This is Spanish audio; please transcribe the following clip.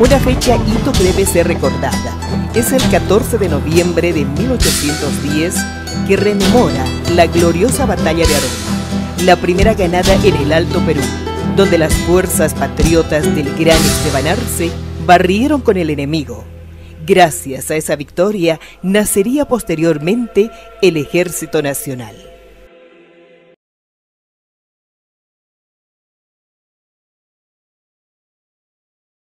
Una fecha hito que debe ser recordada. Es el 14 de noviembre de 1810 que rememora la gloriosa batalla de Aroma, la primera ganada en el Alto Perú, donde las fuerzas patriotas del gran Esteban Arce barrieron con el enemigo. Gracias a esa victoria nacería posteriormente el Ejército Nacional.